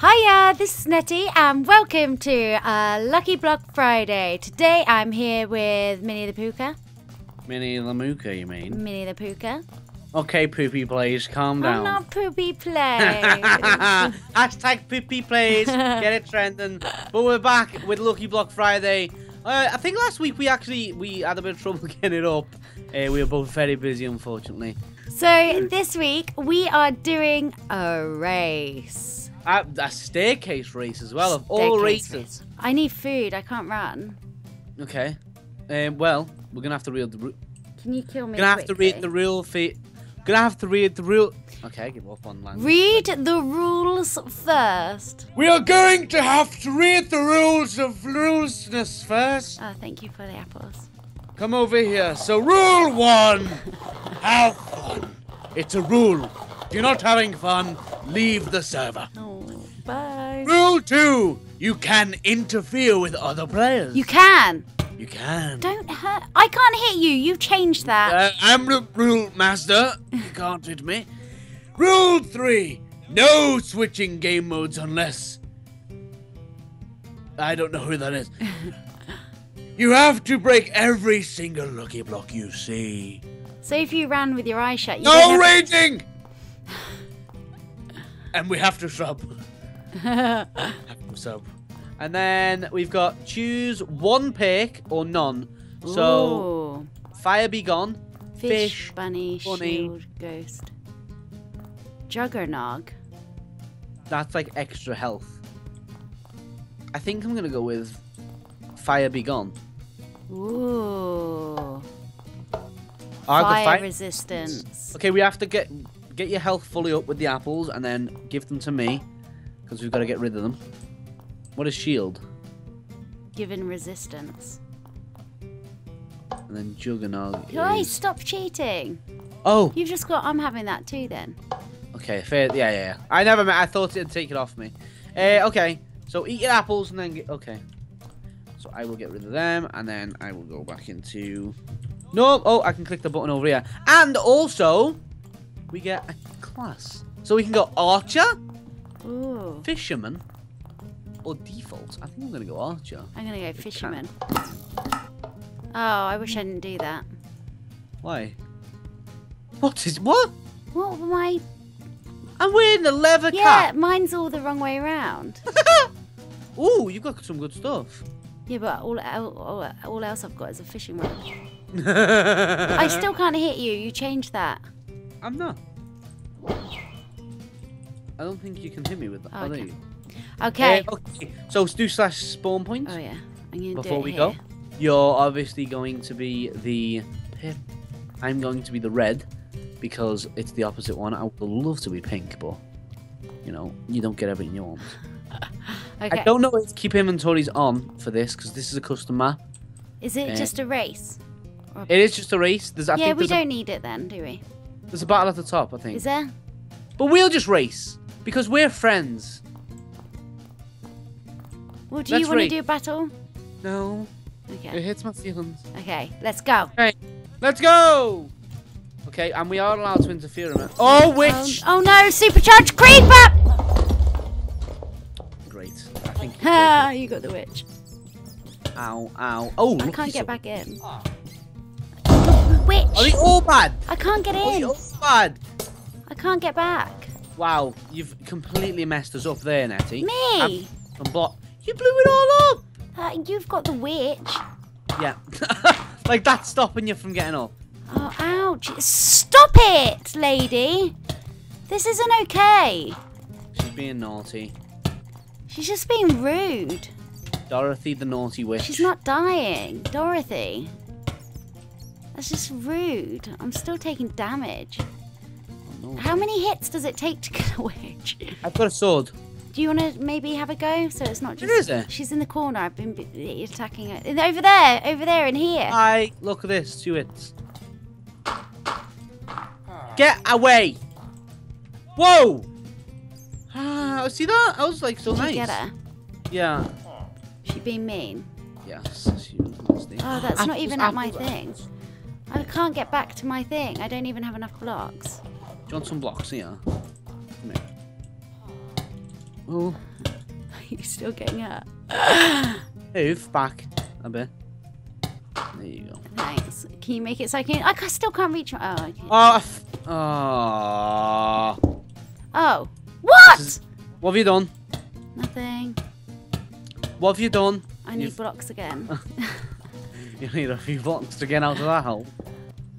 Hiya, this is Netty, and welcome to uh, Lucky Block Friday. Today I'm here with Minnie the Pooka. Minnie Lamuka, you mean? Minnie the Pooka. Okay, Poopy Plays, calm down. I'm not Poopy Play. Hashtag Poopy Plays, get it trending. But we're back with Lucky Block Friday. Uh, I think last week we actually we had a bit of trouble getting it up. Uh, we were both very busy, unfortunately. so this week we are doing a race. A staircase race as well, of all Staircase races. I need food. I can't run. Okay. Um, well, we're gonna have to read the. ru- Can you kill me? Gonna have to read quickly? the rule. Fe- gonna have to read the rule. Okay, give up on language. Read the rules first. We are going to have to read the rules of rulesness first. Oh, thank you for the apples. Come over here. So, rule one have fun. It's a rule. If you're not having fun, leave the server. Oh, bye. Rule two you can interfere with other players. You can. You can. Don't hurt. I can't hit you. You've changed that. Uh, I'm the rule master. You can't hit me. Rule three no switching game modes unless. I don't know who that is. you have to break every single lucky block you see. So if you ran with your eyes shut, you No raging! and we have to sub. Sub. And then we've got choose one pick or none. So Ooh. fire be gone, fish, fish, bunny, bunny. shield, ghost, juggernog. that's like extra health. I think I'm gonna go with fire be gone. Ooh. Fire fire- resistance. Okay, we have to get get your health fully up with the apples and then give them to me because we've got to get rid of them. What is shield? Given resistance. And then Juggernaut. Guys, is- stop cheating. Oh, You've just got. I'm having that too. Then. Okay, fair. Yeah, yeah, yeah. I never met. I thought it'd take it off me. Uh, okay, so eat your apples and then get. Okay. So I will get rid of them and then I will go back into. No. Oh, I can click the button over here. And also, we get a class. So we can go archer, Ooh. fisherman, or default. I think I'm gonna go archer. I'm gonna go fisherman. Oh, I wish I didn't do that. Why? What is what? What am I? I'm wearing a leather Yeah, cap. mine's all the wrong way around. Ooh, you got some good stuff. yeah, but all, all, all, all else I've got is a fishing rod. I still can't hit you. You changed that. I'm not. I don't think you can hit me with that. Oh, okay. Okay. Uh, okay. So let's do slash spawn points. oh yeah. I'm gonna do Before it we here. go, you're obviously going to be the pip. I'm going to be the red because it's the opposite one. I would love to be pink, but you know you don't get everything you want. Okay. I don't know if keep inventories on for this because this is a custom map. Is it uh, just a race? It is just a race. There's I yeah, we don't need it then, do we? There's a battle at the top. I think. Is there? But we'll just race because we're friends. Well, do Let's you want to do a battle? No, Okay. it Okay. hits my feelings. Okay. Let's go. Let's go! Okay, and we are allowed to interfere in it. Oh, Um, witch! oh no! Supercharged creeper! Great. I think. Ha! you got the witch. ow, ow. Oh, I look, can't get up. back in. Ah. Witch! Are they all bad? I can't get in. Are they all bad? I can't get back. Wow, you've completely messed us up there, Netty. Me? Block. You blew it all up! Uh, you've got the witch. Yeah. like that's stopping you from getting up. Oh, ouch. Stop it, lady. This isn't okay. She's being naughty. She's just being rude. Dorothy the naughty witch. She's not dying. Dorothy. That's just rude. I'm still taking damage. How many hits does it take to kill a witch? I've got a sword. Do you want to maybe have a go? So it's not just. Where is it? She's in the corner. I've been attacking her. Over there. Over there and here. Hi, look at this. Two hits. Get away! Whoa! Ah, see that? I was like so Did nice. you get her? Yeah. She being mean. Yes. She was nasty. Oh, that's not Apples, even at my apples, thing. I can't get back to my thing. I don't even have enough blocks. Do you want some blocks here? Come here. Oh, You're still getting hurt. move back a bit. There you go. Thanks. Can you make it so I can? I still can't reach. Oh, okay. Oh, f- oh. Oh. What? What have you done? Nothing. What have you done? I need You've- blocks again. You need a few blocks to get out of that hole.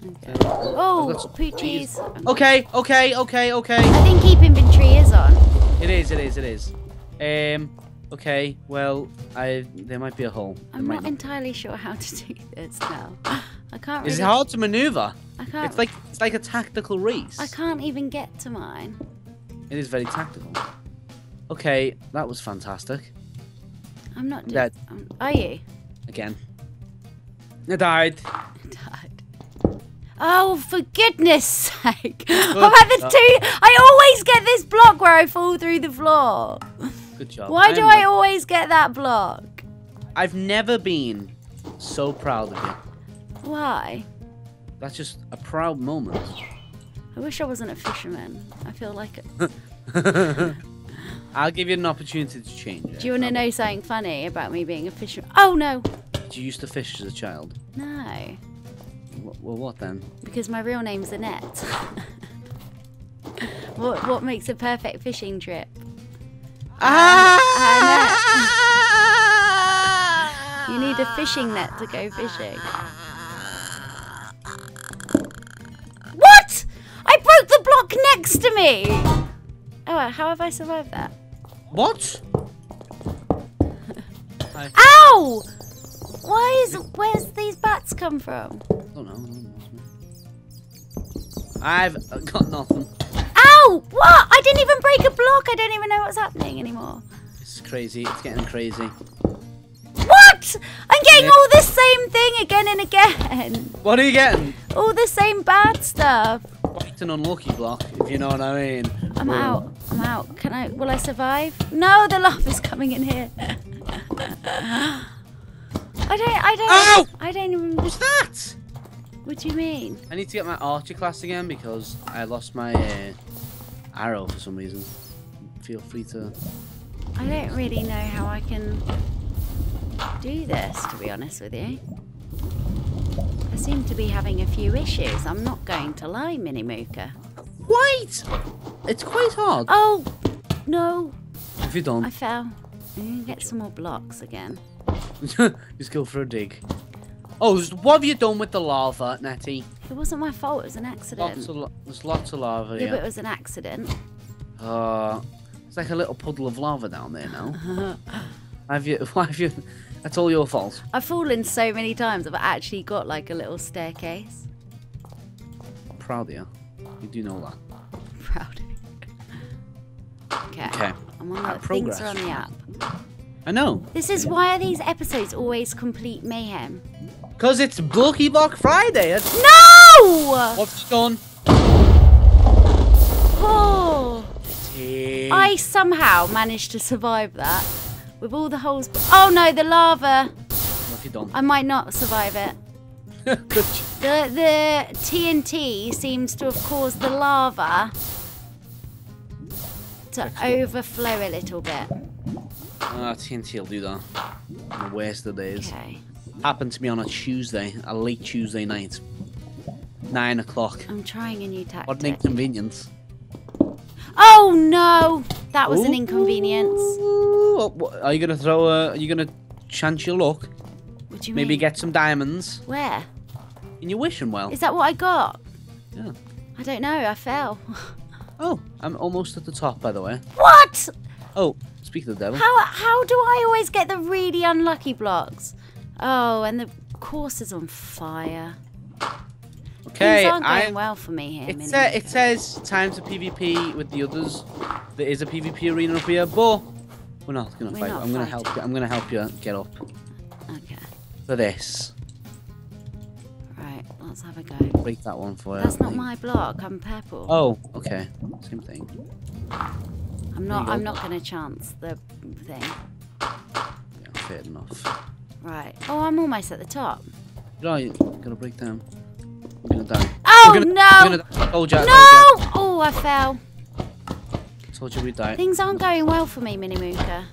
Okay. Oh, got some poochies. Okay, okay, okay, okay. I think keep inventory is on. It is, it is, it is. Um, okay, well, I there might be a hole. I'm might not entirely sure how to do this now. I can't really. Is it hard to maneuver? I can't. It's like it's like a tactical race. I can't even get to mine. It is very tactical. Okay, that was fantastic. I'm not. Do- Dead. um, are you? Again. I died. Died. Oh, for goodness sake! I'm Good at the two. I always get this block where I fall through the floor. Good job. Why do am I always get that block? I've never been so proud of you. Why? That's just a proud moment. I wish I wasn't a fisherman. I feel like. it. I'll give you an opportunity to change it. Do you want to know something funny about me being a fisherman? Oh no, Did you used to fish as a child? no, Well, what then? because my real name's Annette. what what makes a perfect fishing trip? Ah! You need a fishing net to go fishing. What? I broke the block next to me. Oh, how have I survived that? What? Ow! Why is where's these bats come from? I don't know. I've uh, got nothing. Ow! What? I didn't even break a block. I don't even know what's happening anymore. It's crazy. It's getting crazy. What? I'm getting Yeah. all the same thing again and again. What are you getting? All the same bad stuff. Quite an unlucky block, if you know what I mean. I'm out. I'm out. Can I? Will I survive? No, the lava's coming in here. I don't. I don't. Ow! I don't even. What's that? What do you mean? I need to get my archer class again because I lost my uh, arrow for some reason. Feel free to. I don't really know how I can do this. To be honest with you, I seem to be having a few issues. I'm not going to lie, Mini Muka. Wait! It's quite hard. Oh no! Have you don't, I fell. I'm get some more blocks again. just go for a dig. Oh, what have you done with the lava, Netty? It wasn't my fault. It was an accident. Lots of, there's lots of lava yeah, but it was an accident. Uh, it's like a little puddle of lava down there now. have you? Why have you? That's all your fault. I've fallen so many times. I've actually got like a little staircase. I'm proud of you. You do know that. Proud of you. Okay. Okay. I'm on the things are on the app. I know. This is why are these episodes always complete mayhem? Cause it's Lucky Block Friday. It's- No! What's done? Oh! I somehow managed to survive that with all the holes. Oh no, the lava! What have you done? I might not survive it. Good. The the TNT seems to have caused the lava to overflow a little bit. Ah, TNT will do that. The worst of days. Okay. Happened to me on a Tuesday, a late Tuesday night. Nine o'clock. I'm trying a new tactic. What an inconvenience. Oh no! That was an inconvenience. Are you gonna throw a? Are you gonna chance your luck? What do you Maybe mean? get some diamonds Where? in your wishing well. Is that what I got? Yeah. I don't know. I fell. Oh, I'm almost at the top, by the way. what? Oh, speak of the devil. How how do I always get the really unlucky blocks? Oh, and the course is on fire. Okay, Things aren't going I. well for me here. It, sa- it says time to PvP with the others. There is a PvP arena up here, but we're not gonna We're fight. not I'm gonna help you. I'm gonna help you get up Okay. for this. Let's have a go. Break that one for you. That's not my block. I'm purple. Oh, okay. Same thing. I'm not. I'm not gonna chance the thing. Yeah, fair enough. Right. Oh, I'm almost at the top. Right, gonna break down. I'm gonna die. Oh gonna- no! I'm die. Told ya, I no! Oh, I fell. told told you we'd die. Things aren't going well for me, Minimuka.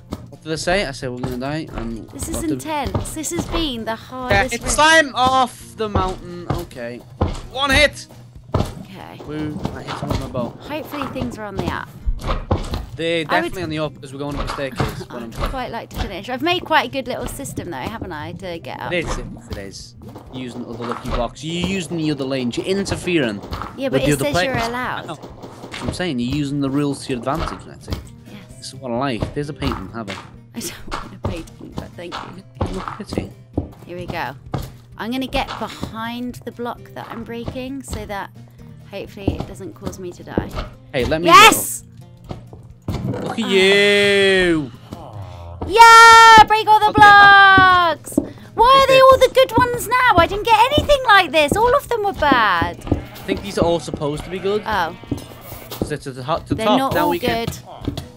Did I say? I said we're gonna die. And This is intense. This has been the Yeah, hardest. it's time off the mountain. Okay. One hit. Okay. Woo. I hit with my bow. Hopefully things are on the up. They're I would- definitely on the up as we're going up the staircase. I'd I'm- quite like to finish. I've made quite a good little system though, haven't I, to get up? It is. It is. Using other lucky blocks. You're using the other lanes. You're interfering. Yeah, but it says players. you're I allowed. I'm saying. You're using the rules to your advantage, Netty. Yes. This is what I like. There's a painting, have it. I don't want to patent, but thank you. Here we go. I'm going to get behind the block that I'm breaking so that hopefully it doesn't cause me to die. Hey, let me Yes! Look at ah. you. Yeah! Break all the Okay. Uh, blocks! Why are they all the good ones now? I didn't get anything like this. All of them were bad. I think these are all supposed to be good. Oh, So to the, to the they're top. not now all we can- good.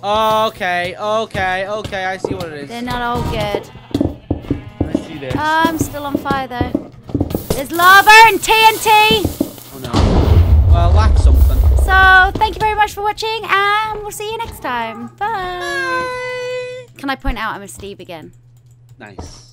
Okay, okay, okay. I see what it is. They're not all good. I see this. I'm still on fire though. There's lava and TNT! oh no. Well, lack something. So, thank you very much for watching, and we'll see you next time. Bye. Can I point out I'm a Steve again? Nice.